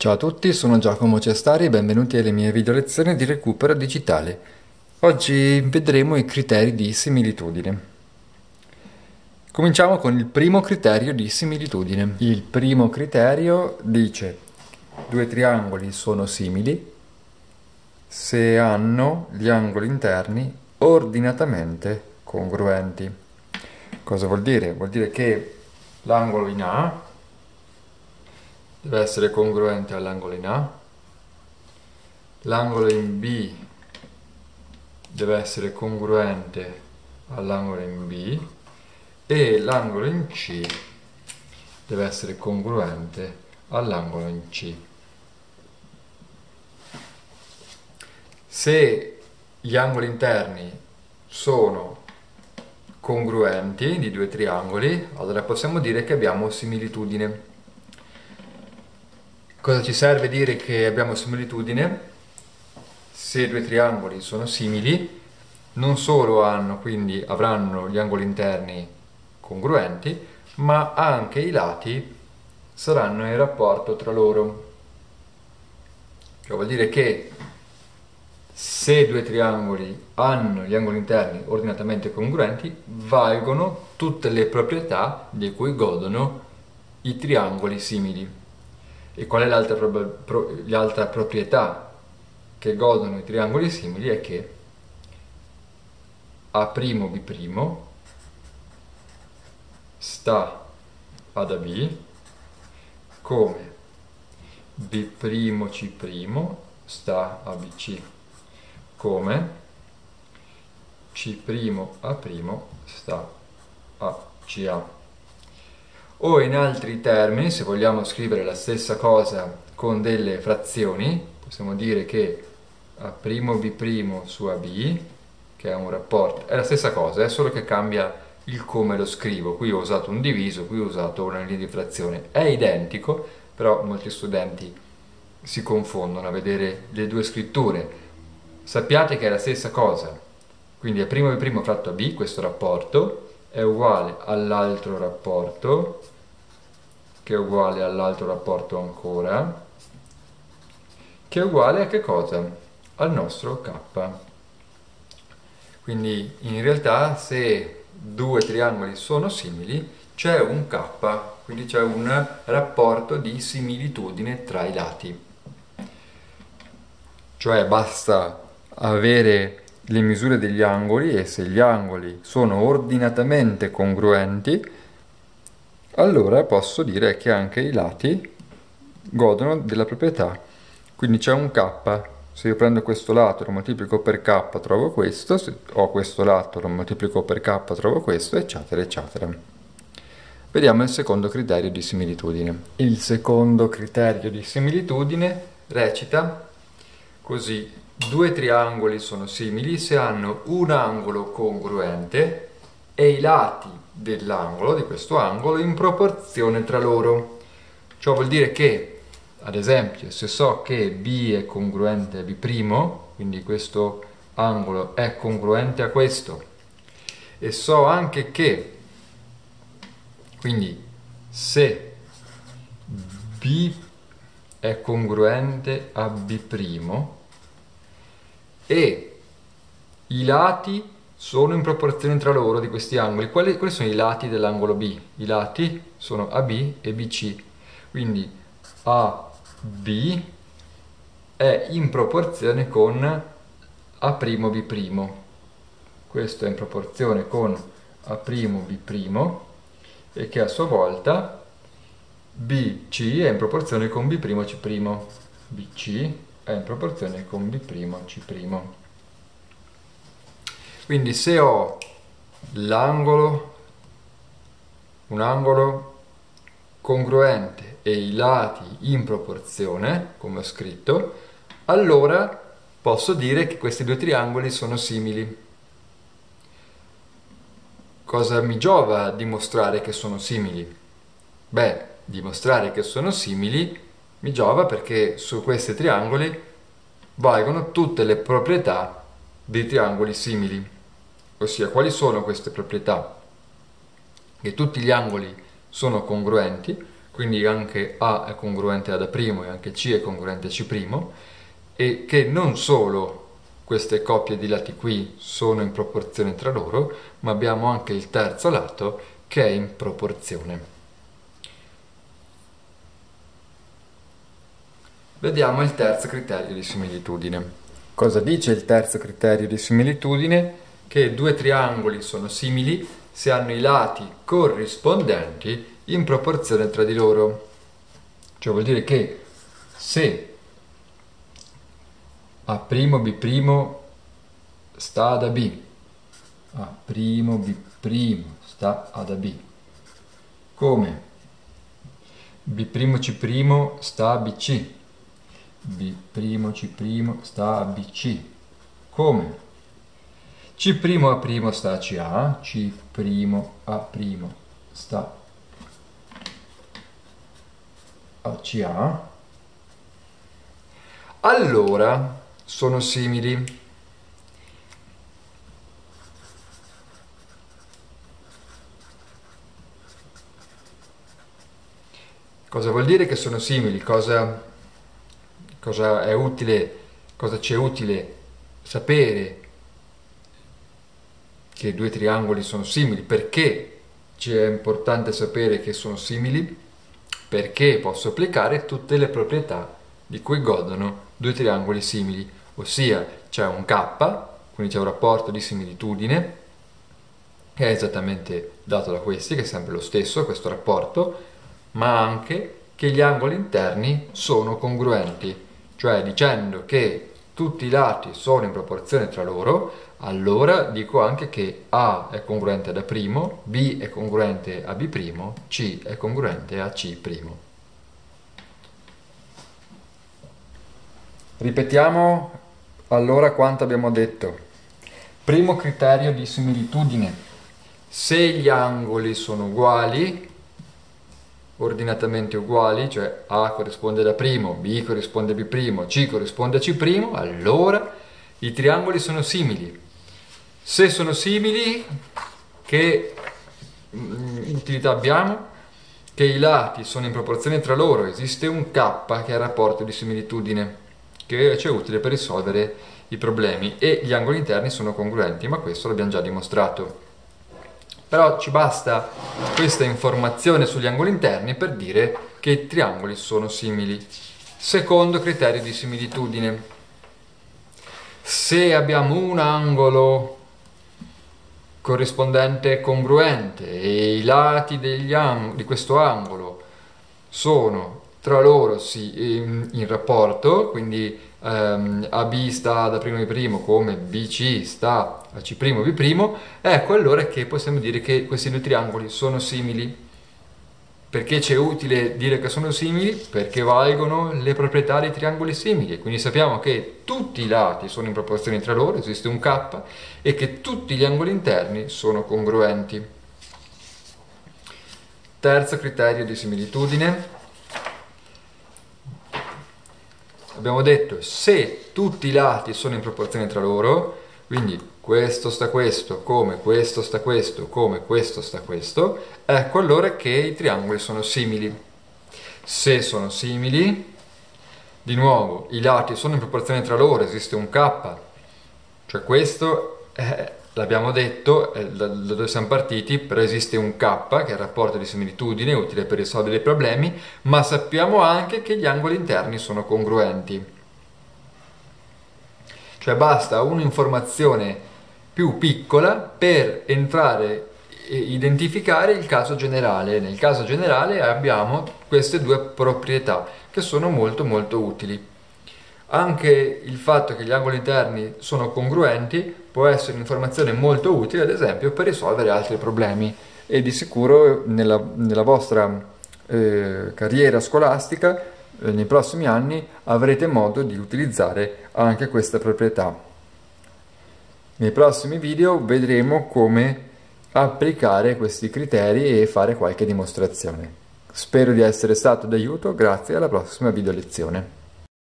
Ciao a tutti, sono Giacomo Cestari e benvenuti alle mie video lezioni di recupero digitale. Oggi vedremo i criteri di similitudine. Cominciamo con il primo criterio di similitudine. Il primo criterio dice due triangoli sono simili se hanno gli angoli interni ordinatamente congruenti. Cosa vuol dire? Vuol dire che l'angolo in A deve essere congruente all'angolo in A, l'angolo in B deve essere congruente all'angolo in B e l'angolo in C deve essere congruente all'angolo in C. Se gli angoli interni sono congruenti di due triangoli, allora possiamo dire che abbiamo similitudine. Cosa ci serve dire che abbiamo similitudine? Se due triangoli sono simili, non solo hanno, quindi avranno gli angoli interni congruenti, ma anche i lati saranno in rapporto tra loro. Cioè vuol dire che se due triangoli hanno gli angoli interni ordinatamente congruenti, valgono tutte le proprietà di cui godono i triangoli simili. E qual è l'altra, pro, l'altra proprietà che godono i triangoli simili? È che A', B' sta ad AB come B', C' sta a BC come C' A' sta a CA. O in altri termini, se vogliamo scrivere la stessa cosa con delle frazioni, possiamo dire che A'B' su AB, che è un rapporto, è la stessa cosa, è solo che cambia il come lo scrivo. Qui ho usato un diviso, qui ho usato una linea di frazione. È identico, però molti studenti si confondono a vedere le due scritture. Sappiate che è la stessa cosa. Quindi A'B' fratto a questo rapporto, è uguale all'altro rapporto che è uguale all'altro rapporto ancora che è uguale a che cosa? al nostro k quindi in realtà se due triangoli sono simili c'è un k quindi c'è un rapporto di similitudine tra i lati cioè basta avere le misure degli angoli e se gli angoli sono ordinatamente congruenti, allora posso dire che anche i lati godono della proprietà. Quindi c'è un k, se io prendo questo lato lo moltiplico per k trovo questo, se ho questo lato lo moltiplico per k trovo questo, eccetera, eccetera. Vediamo il secondo criterio di similitudine. Il secondo criterio di similitudine recita così Due triangoli sono simili se hanno un angolo congruente e i lati dell'angolo, di questo angolo, in proporzione tra loro. Ciò vuol dire che, ad esempio, se so che B è congruente a B', quindi questo angolo è congruente a questo, e so anche che, quindi se B è congruente a B', e i lati sono in proporzione tra loro di questi angoli. Quali, quali sono i lati dell'angolo B? I lati sono AB e BC. Quindi AB è in proporzione con A'B'. Questo è in proporzione con A'B' e che a sua volta BC è in proporzione con B'C'. BC è in proporzione con B' C'. Quindi se ho l'angolo, un angolo congruente e i lati in proporzione, come ho scritto, allora posso dire che questi due triangoli sono simili. Cosa mi giova dimostrare che sono simili? Beh, dimostrare che sono simili mi giova perché su questi triangoli valgono tutte le proprietà dei triangoli simili. Ossia, quali sono queste proprietà? Che tutti gli angoli sono congruenti, quindi anche A è congruente ad A' e anche C è congruente a C', e che non solo queste coppie di lati qui sono in proporzione tra loro, ma abbiamo anche il terzo lato che è in proporzione. Vediamo il terzo criterio di similitudine. Cosa dice il terzo criterio di similitudine? Che due triangoli sono simili se hanno i lati corrispondenti in proporzione tra di loro. Cioè vuol dire che se a' B' sta ad AB. A' sta ad AB. Come? B'C' sta a BC. B'C' sta a BC. Come? C'A' sta a CA, C'A' sta a CA. Allora, sono simili. Cosa vuol dire che sono simili? Cosa, cosa è utile, cosa ci è utile sapere che due triangoli sono simili? Perché ci è importante sapere che sono simili? Perché posso applicare tutte le proprietà di cui godono due triangoli simili ossia c'è un K, quindi c'è un rapporto di similitudine che è esattamente dato da questi, che è sempre lo stesso questo rapporto, ma anche che gli angoli interni sono congruenti, cioè dicendo che tutti i lati sono in proporzione tra loro, allora dico anche che A è congruente ad A', B è congruente a B', C è congruente a C'. Ripetiamo allora quanto abbiamo detto? Primo criterio di similitudine. Se gli angoli sono uguali, ordinatamente uguali, cioè A corrisponde a primo, B corrisponde a B', C corrisponde a C', allora i triangoli sono simili. Se sono simili, che mm, utilità abbiamo? Che i lati sono in proporzione tra loro, esiste un K che è il rapporto di similitudine che ci è utile per risolvere i problemi e gli angoli interni sono congruenti, ma questo l'abbiamo già dimostrato. Però ci basta questa informazione sugli angoli interni per dire che i triangoli sono simili. Secondo criterio di similitudine. Se abbiamo un angolo corrispondente congruente e i lati di questo angolo sono tra loro si, in, in rapporto, quindi ehm, AB sta da primo di primo come BC sta a C' B', ecco allora che possiamo dire che questi due triangoli sono simili. Perché ci è utile dire che sono simili? Perché valgono le proprietà dei triangoli simili, quindi sappiamo che tutti i lati sono in proporzione tra loro, esiste un K, e che tutti gli angoli interni sono congruenti. Terzo criterio di similitudine, abbiamo detto se tutti i lati sono in proporzione tra loro, quindi questo sta questo, come questo sta questo, come questo sta questo, ecco allora che i triangoli sono simili. Se sono simili, di nuovo, i lati sono in proporzione tra loro, esiste un k, cioè questo è l'abbiamo detto, eh, da, dove siamo partiti, però esiste un K, che è il rapporto di similitudine, utile per risolvere i problemi, ma sappiamo anche che gli angoli interni sono congruenti. Cioè basta un'informazione più piccola per entrare e identificare il caso generale. Nel caso generale abbiamo queste due proprietà che sono molto molto utili. Anche il fatto che gli angoli interni sono congruenti può essere un'informazione molto utile, ad esempio, per risolvere altri problemi e di sicuro nella, nella vostra eh, carriera scolastica nei prossimi anni avrete modo di utilizzare anche questa proprietà. Nei prossimi video vedremo come applicare questi criteri e fare qualche dimostrazione. Spero di essere stato d'aiuto, grazie alla prossima video lezione.